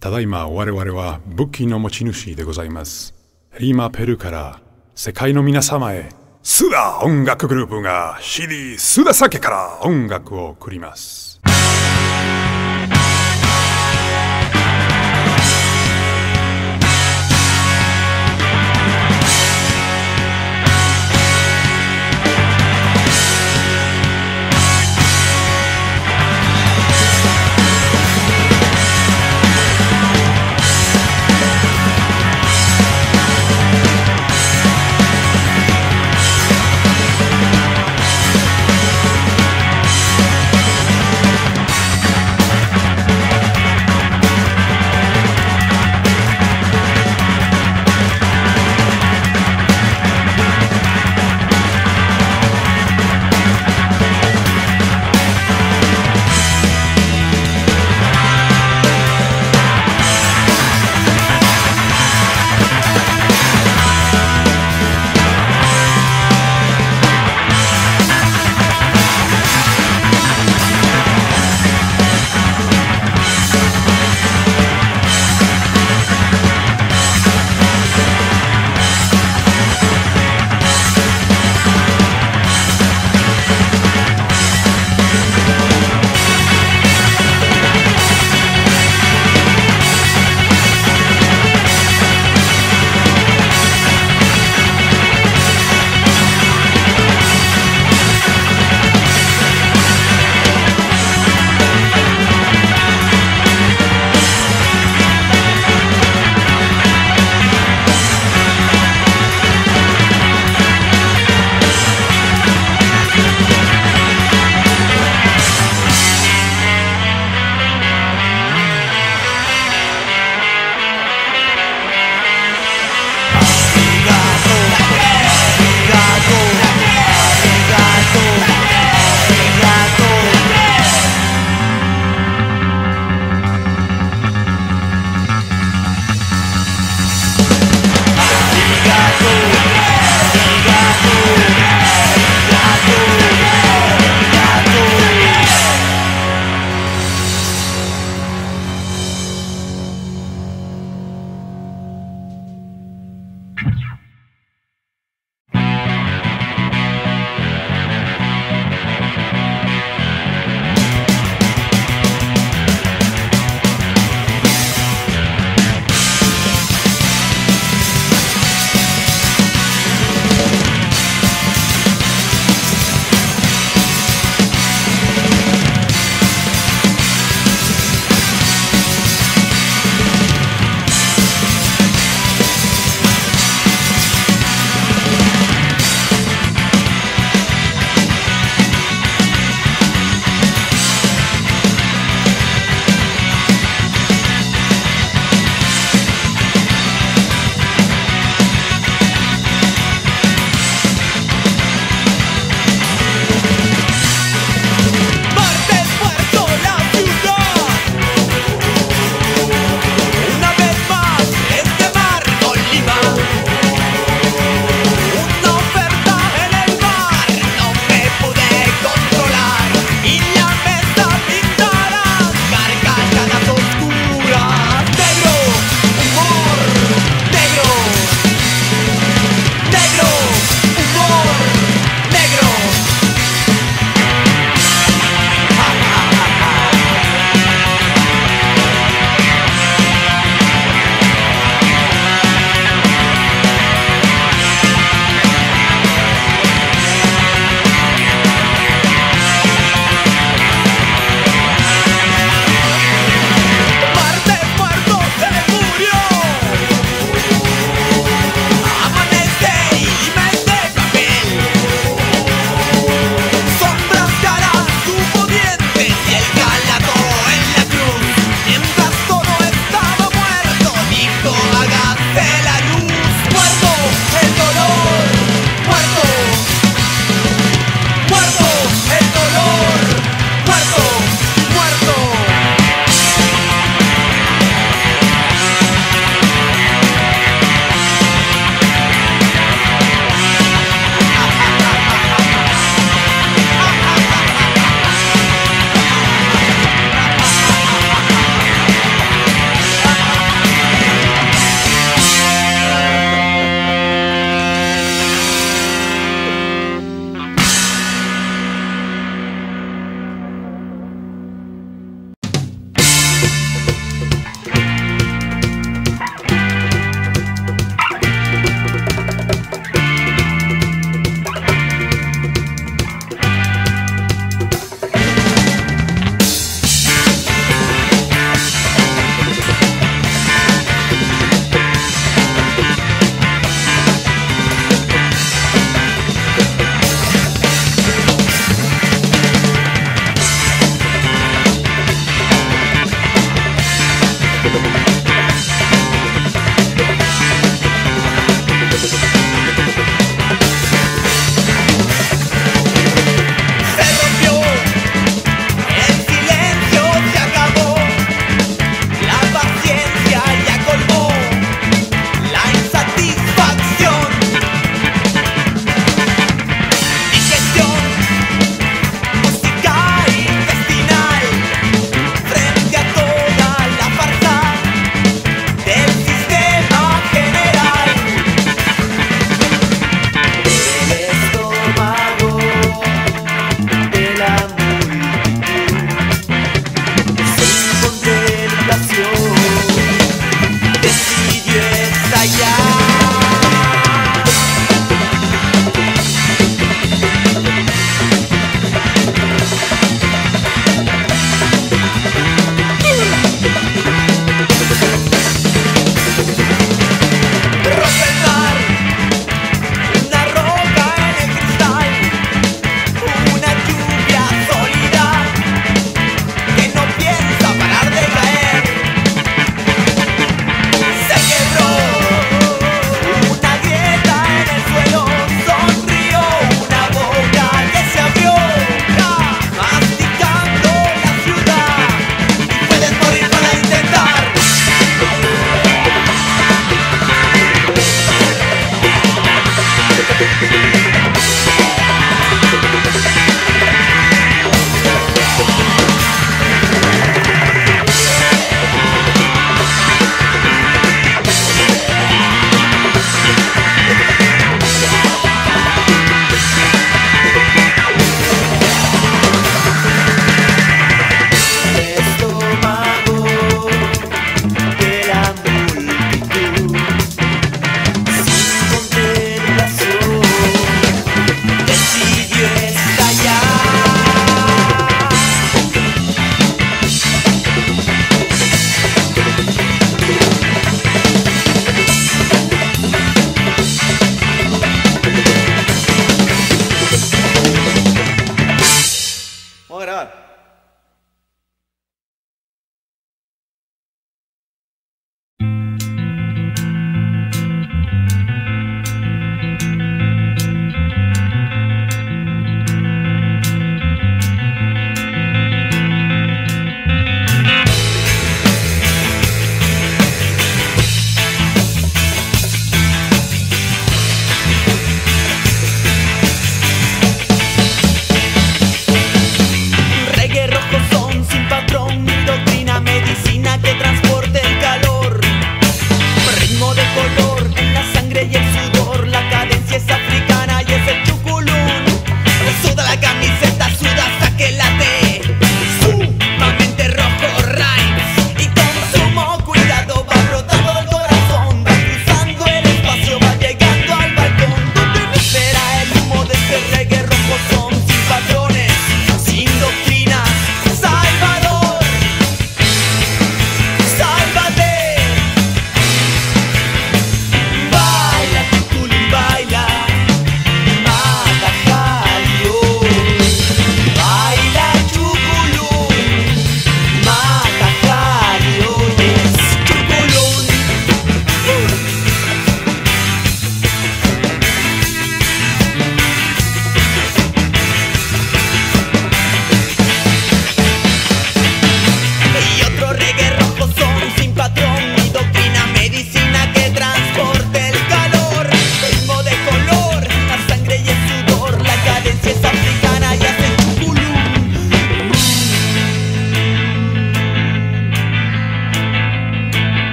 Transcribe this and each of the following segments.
ただいま我々は武器の持ち主でございます。リマ・ペルから世界の皆様へ、スダ音楽グループが CD スダサケから音楽を送ります。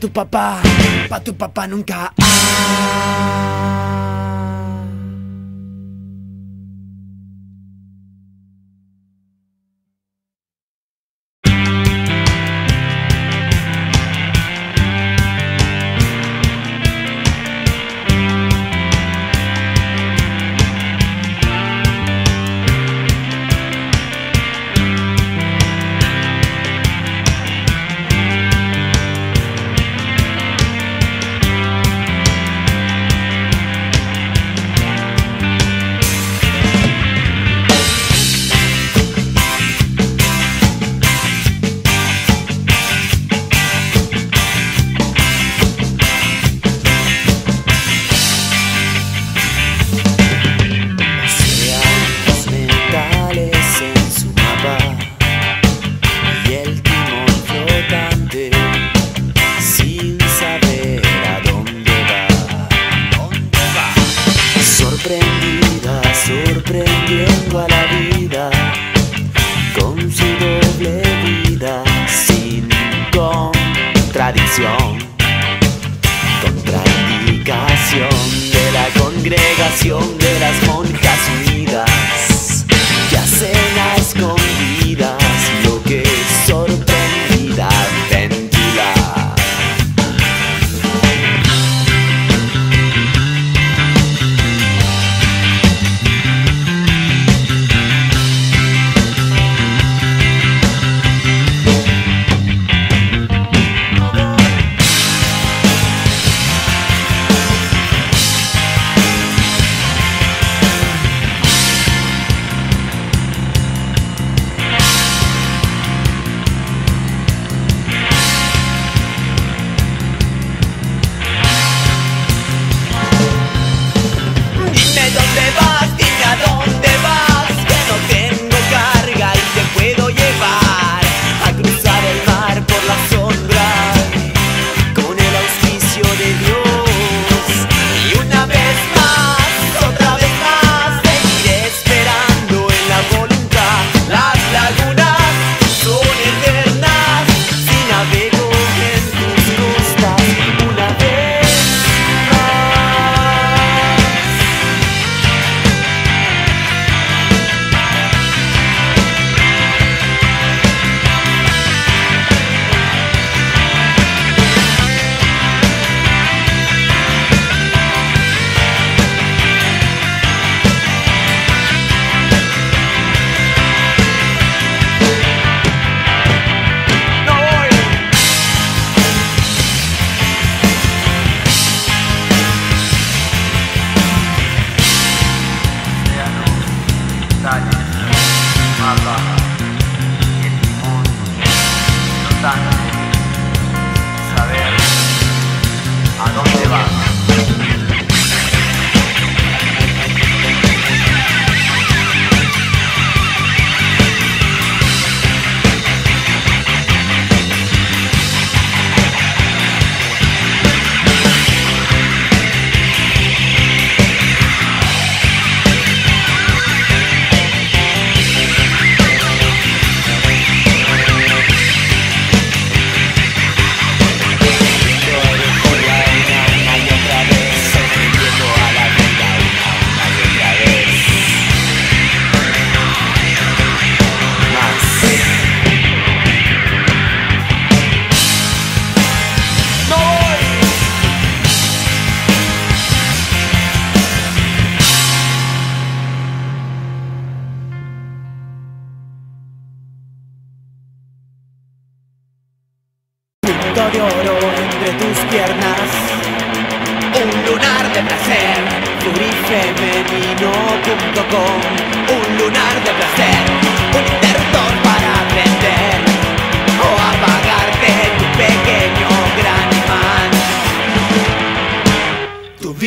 tu papá, pa' tu papá nunca. congregación de las monjas unidas. Yacen a escondidas.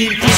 Leave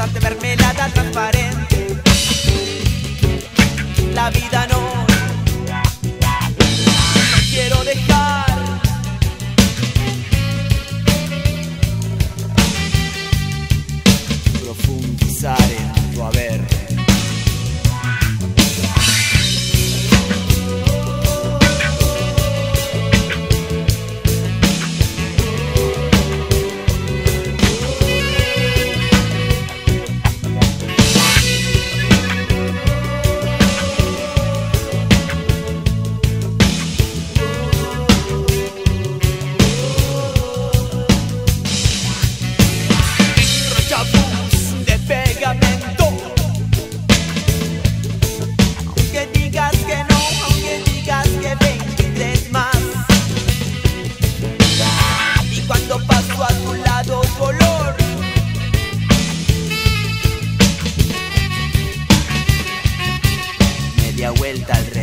Una dante mermelada transparente. La vida no vuelta al revés.